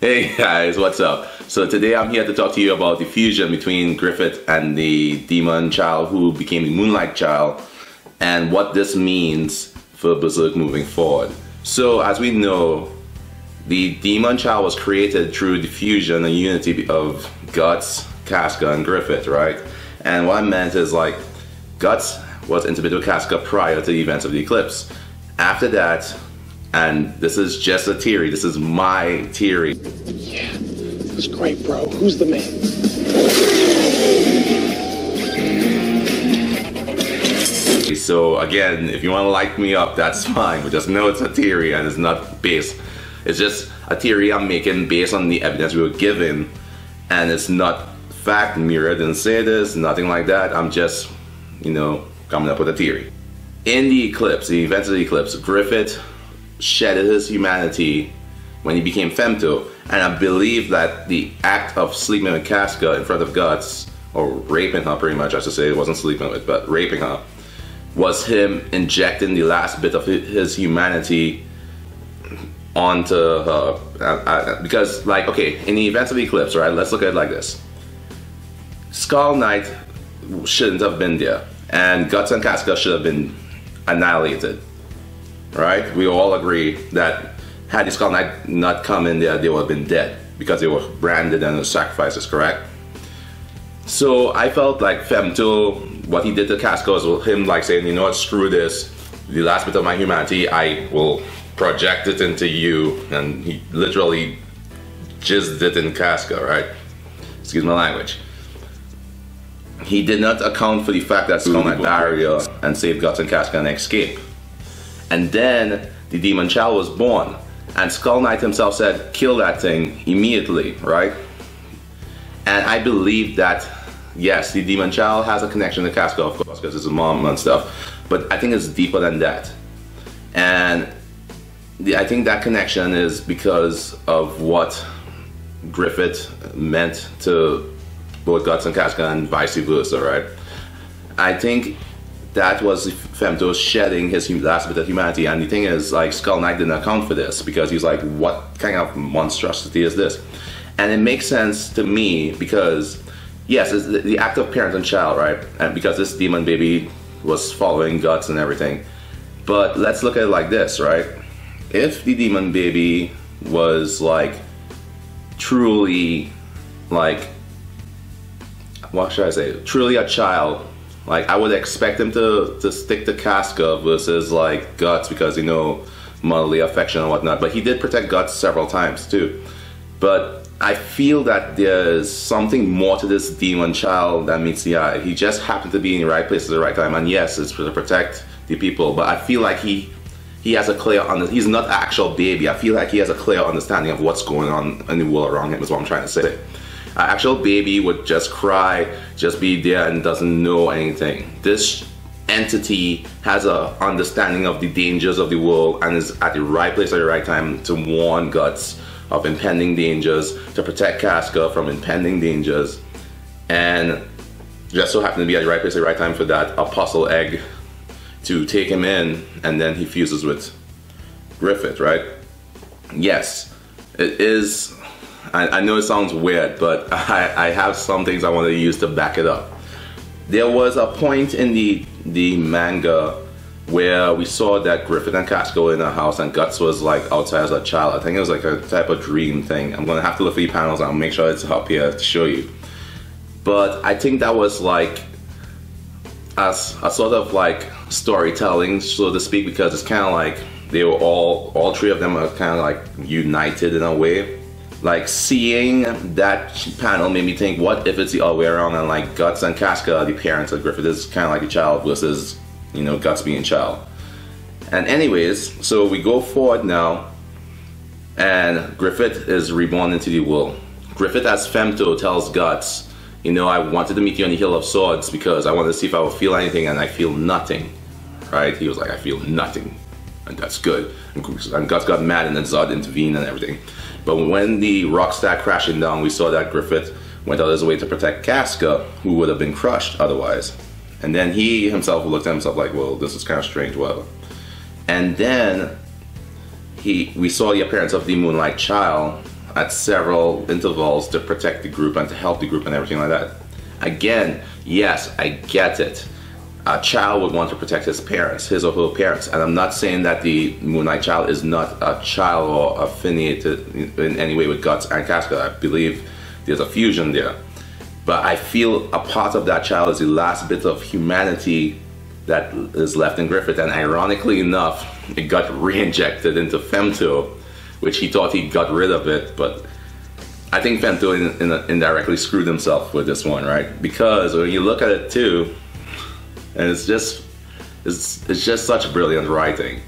Hey guys, what's up? So today I'm here to talk to you about the fusion between Griffith and the demon child who became the Moonlight Child and what this means for Berserk moving forward. So as we know, the demon child was created through the fusion and unity of Guts, Casca, and Griffith, right? And what I meant is like Guts was intimate with Casca prior to the events of the eclipse. After that, and this is just a theory, this is my theory. Yeah, that's great, bro. Who's the man? So again, if you want to light me up, that's fine. But just know it's a theory and it's not based. It's just a theory I'm making based on the evidence we were given, and it's not fact. Miura didn't say this, nothing like that. I'm just, you know, coming up with a theory. In the eclipse, the events of the eclipse, Griffith shedded his humanity when he became Femto, and I believe that the act of sleeping with Casca in front of Guts, or raping her pretty much, I should say, it wasn't sleeping with, but raping her, was him injecting the last bit of his humanity onto her. Uh, uh, because, like, okay, in the events of the eclipse, right, let's look at it like this. Skull Knight shouldn't have been there, and Guts and Casca should have been annihilated. Right? We all agree that had the Skull Knight not come in there, they would have been dead because they were branded and the sacrifices, correct? So I felt like Femto, what he did to Casca was him like saying, you know what, screw this. The last bit of my humanity, I will project it into you. And he literally jizzed it in Casca, right? Excuse my language. He did not account for the fact that Skull Knight barrier and saved Guts and Casca and escape. And then the demon child was born. And Skull Knight himself said, kill that thing immediately, right? And I believe that, yes, the demon child has a connection to Casca, of course, because it's a mom and stuff. But I think it's deeper than that. And the, I think that connection is because of what Griffith meant to both Guts and Casca and vice versa, right? I think that was Femto shedding his last bit of humanity. And the thing is, like, Skull Knight didn't account for this because he's like, what kind of monstrosity is this? And it makes sense to me because, yes, it's the, the act of parent and child, right? And because this demon baby was following guts and everything. But let's look at it like this, right? If the demon baby was like truly, like, what should I say? Truly a child like I would expect him to to stick to Casca versus like Guts because you know motherly affection and whatnot. But he did protect Guts several times too. But I feel that there's something more to this demon child that meets the eye. He just happened to be in the right place at the right time. And yes, it's to protect the people. But I feel like he he has a clear under he's not actual baby. I feel like he has a clear understanding of what's going on in the world around him is what I'm trying to say. Actual baby would just cry, just be there and doesn't know anything. This entity has a understanding of the dangers of the world and is at the right place at the right time to warn Guts of impending dangers, to protect Casca from impending dangers, and just so happened to be at the right place at the right time for that apostle egg to take him in, and then he fuses with Griffith, right? Yes, it is I, I know it sounds weird, but I, I have some things I want to use to back it up. There was a point in the the manga where we saw that Griffith and Casca go in a house and Guts was like outside as a child. I think it was like a type of dream thing. I'm gonna have to look for the panels and I'll make sure it's up here to show you. But I think that was like as a sort of like storytelling, so to speak, because it's kind of like they were all, all three of them are kind of like united in a way like seeing that panel made me think, what if it's the other way around and like Guts and Casca, the parents of Griffith, is kind of like a child versus, you know, Guts being a child. And anyways, so we go forward now, and Griffith is reborn into the world. Griffith as Femto tells Guts, you know, I wanted to meet you on the Hill of Swords because I wanted to see if I would feel anything, and I feel nothing. Right? He was like, I feel nothing. And that's good. And Guts got mad, and then Zodd intervened and everything. But when the rock stack crashing down, we saw that Griffith went out of his way to protect Casca, who would have been crushed otherwise. And then he himself looked at himself like, well, this is kind of strange, whatever. And then he, we saw the appearance of the Moonlight Child, at several intervals to protect the group and to help the group and everything like that. Again, yes, I get it. A child would want to protect his parents, his or her parents, and I'm not saying that the Moon Knight child is not a child or affiliated in any way with Guts and Casca. I believe there's a fusion there. But I feel a part of that child is the last bit of humanity that is left in Griffith. And ironically enough, it got re-injected into Femto, which he thought he got rid of it. But I think Femto in, in, indirectly screwed himself with this one, right? Because when you look at it too, and it's just, it's, it's just such brilliant writing.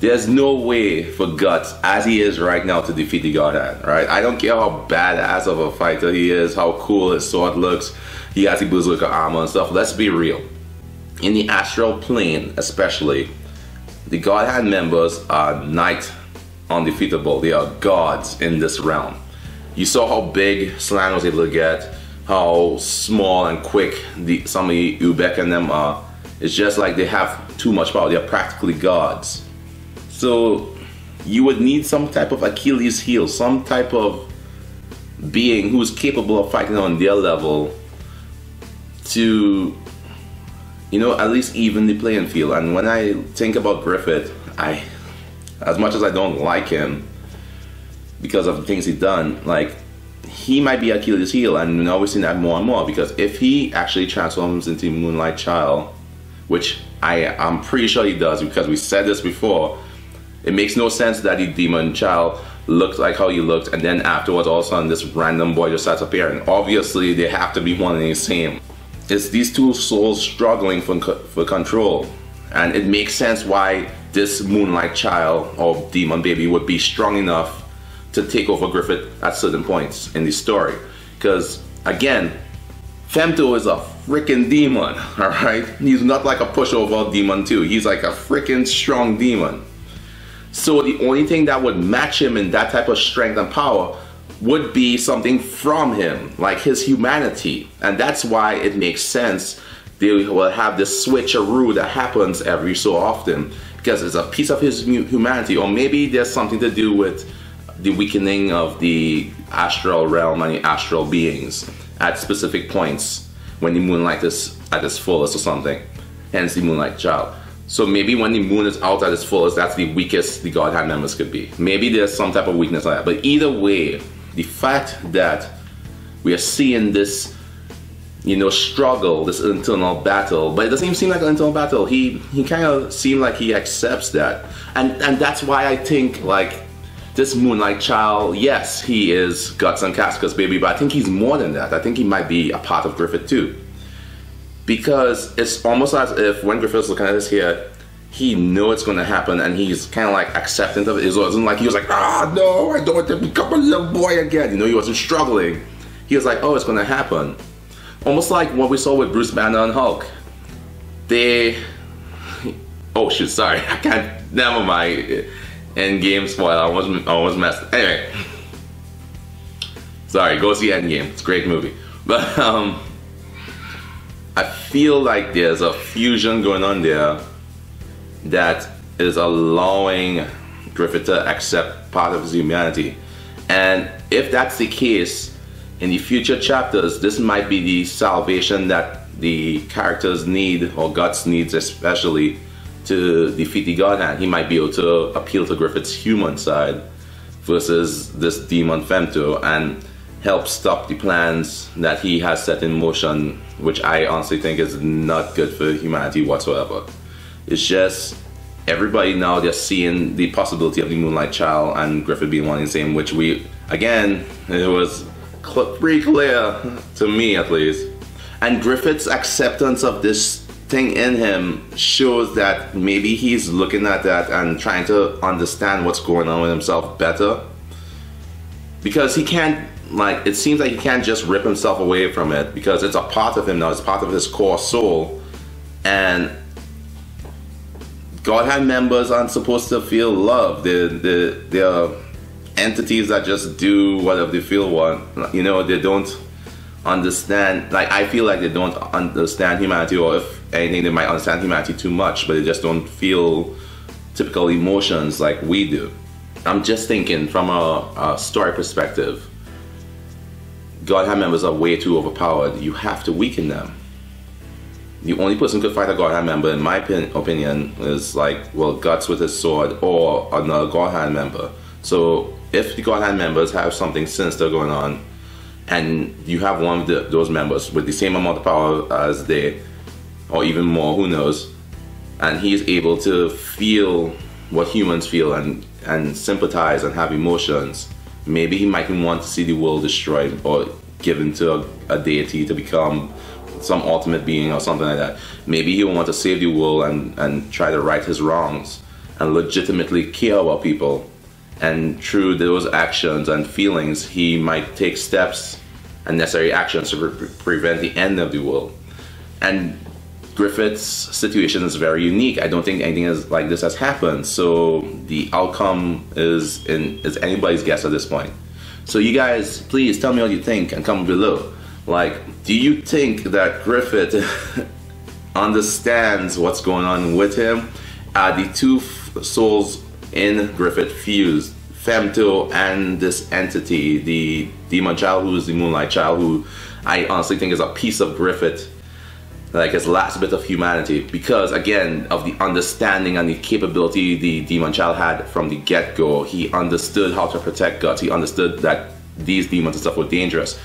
There's no way for Guts, as he is right now, to defeat the Godhand, right? I don't care how badass of a fighter he is, how cool his sword looks, he has the berserker armor and stuff. Let's be real in the astral plane, especially, the God Hand members are night undefeatable. They are gods in this realm. You saw how big Slan was able to get, how small and quick the, some of the Ubik and them are. It's just like they have too much power. They are practically gods. So you would need some type of Achilles heel, some type of being who's capable of fighting on their level to you know, at least even the playing field. And when I think about Griffith, I, as much as I don't like him because of the things he's done, like he might be Achilles' heel, and now we're seeing that more and more. Because if he actually transforms into Moonlight Child, which I I'm pretty sure he does, because we said this before, it makes no sense that the demon child looked like how he looked, and then afterwards, all of a sudden, this random boy just starts appearing. Obviously, they have to be one and the same it's these two souls struggling for, for control. And it makes sense why this Moonlight child or demon baby would be strong enough to take over Griffith at certain points in the story. Because again, Femto is a freaking demon, alright? He's not like a pushover demon too. He's like a freaking strong demon. So the only thing that would match him in that type of strength and power would be something from him, like his humanity. And that's why it makes sense they will have this switcheroo that happens every so often because it's a piece of his humanity, or maybe there's something to do with the weakening of the astral realm and the astral beings at specific points when the moonlight is at its fullest or something. Hence the moonlight child. So maybe when the moon is out at its fullest, that's the weakest the Godhand members could be. Maybe there's some type of weakness like that. But either way, the fact that we are seeing this you know struggle this internal battle but it doesn't even seem like an internal battle he he kind of seemed like he accepts that and and that's why i think like this moonlight child yes he is guts and casca's baby but i think he's more than that i think he might be a part of griffith too because it's almost as if when griffith's looking at his hair he knew it's going to happen and he's kind of like accepting of it. It wasn't like he was like, ah, no, I don't want to become a little boy again. You know, he wasn't struggling. He was like, oh, it's going to happen. Almost like what we saw with Bruce Banner and Hulk. They, oh shoot, sorry, I can't, never mind. Endgame spoiler, I was, I was messed. Anyway, sorry, go see Endgame. It's a great movie. But um, I feel like there's a fusion going on there that is allowing Griffith to accept part of his humanity. And if that's the case, in the future chapters, this might be the salvation that the characters need, or Guts needs especially, to defeat the God Hand. He might be able to appeal to Griffith's human side versus this demon Femto and help stop the plans that he has set in motion, which I honestly think is not good for humanity whatsoever. It's just everybody now they're seeing the possibility of the Moonlight Child and Griffith being one and the same, which we again it was cl- pretty clear to me at least. And Griffith's acceptance of this thing in him shows that maybe he's looking at that and trying to understand what's going on with himself better. Because he can't like it seems like he can't just rip himself away from it because it's a part of him now, it's part of his core soul. And Godhand members aren't supposed to feel love. They're, they're, they're entities that just do whatever they feel want. You know, they don't understand. Like, I feel like they don't understand humanity, or if anything, they might understand humanity too much, but they just don't feel typical emotions like we do. I'm just thinking from a, a story perspective. Godhand members are way too overpowered. You have to weaken them. The only person who could fight a Godhand member, in my opinion, is like, well, Guts with his sword or another Godhand member. So if the Godhand members have something sinister going on, and you have one of the, those members with the same amount of power as they, or even more, who knows, and he is able to feel what humans feel and, and sympathize and have emotions, maybe he might want to see the world destroyed or given to a, a deity to become some ultimate being or something like that. Maybe he'll want to save the world and, and try to right his wrongs and legitimately care about people and through those actions and feelings, he might take steps and necessary actions to pre- prevent the end of the world. And Griffith's situation is very unique. I don't think anything is, like this has happened. So the outcome is in is anybody's guess at this point. So you guys, please tell me what you think and comment below. Like, do you think that Griffith understands what's going on with him? Are the two souls in Griffith fused. Femto and this entity, the demon child who is the Moonlight Child, who I honestly think is a piece of Griffith, like his last bit of humanity, because again of the understanding and the capability the demon child had from the get go. He understood how to protect Guts. He understood that these demons and stuff were dangerous.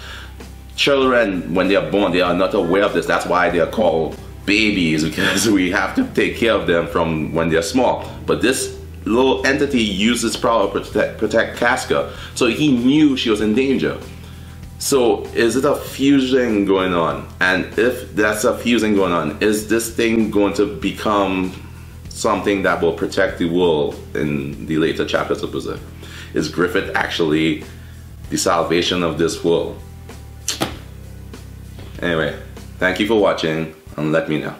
Children, when they are born, they are not aware of this. That's why they are called babies because we have to take care of them from when they're small. But this little entity used its power to protect, protect Casca. So he knew she was in danger. So is it a fusion going on? And if that's a fusion going on, is this thing going to become something that will protect the world in the later chapters of Berserk? Is Griffith actually the salvation of this world? Anyway, thank you for watching and let me know.